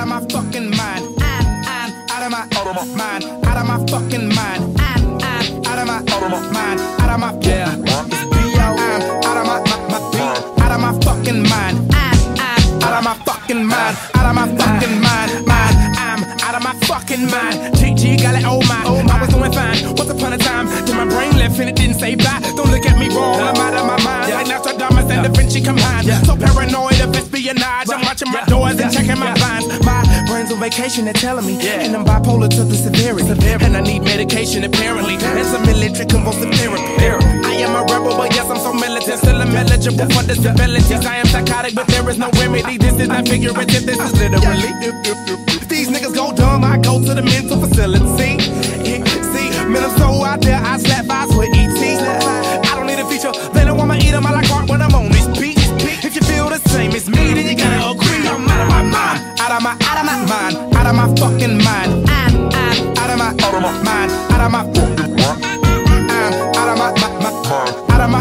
out of my fucking mind. I'm, I'm out of my, out of my mind, out of my fucking mind. I'm, I'm out of my, out of my mind, out of my yeah. It's B.O. I'm out of my, my, out of my fucking mind. I'm, I'm out of my fucking mind, out of my fucking mind, mind. I'm out of my fucking mind. GG got it, oh my, oh my. I was doing fine. Once upon a time, then my brain left and it didn't say bye. Don't look at me wrong, I'm out of my mind. Like Nostradamus and Da Vinci combined. So paranoid of espionage, I'm watching my doors and checking my blinds. My brain's on vacation, they're telling me. And I'm bipolar to the severity. And I need medication apparently. And some military convulsive therapy. I am a rebel, but yes, I'm so militant. Still I'm eligible for disabilities. I am psychotic, but there is no remedy. This is not figurative, this is literally. if These niggas go dumb, I go to the mental facility. See, see, man, I'm so out there, I slap vibes with of my, out of my mind, out of my fucking mind. I'm, I'm out of my, out of my mind, out of my fucking mind. I'm out of my, my, my, out of my.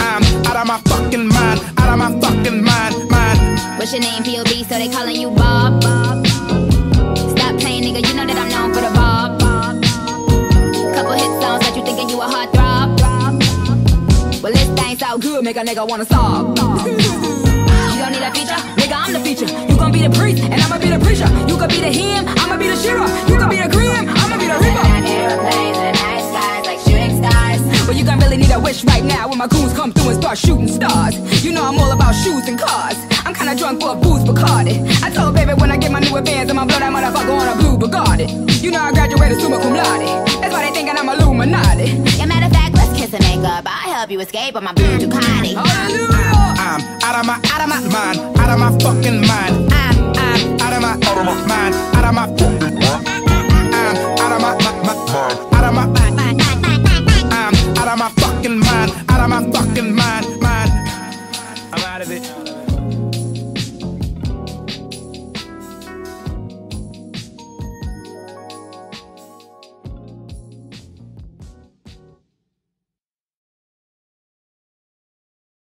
I'm out of my fucking mind, out of my fucking mind, mind. What's your name, B.o.B? So they calling you Bob. Stop playing, nigga. You know that I'm known for the Bob. Couple hit songs that you thinking you a heartthrob. Well, this thing so good, make a nigga wanna stop. could be the him, I'ma be the Shira. You could be the grim, I'ma be the reaper. Airplanes in the night skies like shooting stars. Well, you gon' really need a wish right now when my goons come through and start shooting stars. You know I'm all about shoes and cars. I'm kinda drunk for a booze Bacardi. I told baby when I get my new advance, I'ma blow that motherfucker on a blue Bugatti. You know I graduated summa cum laude. That's why they thinking I'm Illuminati. Yeah, matter of fact, let's kiss and make up. I'll help you escape on my blue Ducati. Hallelujah! I'm out of my, out of my mind, out of my fucking mind. I'm, I'm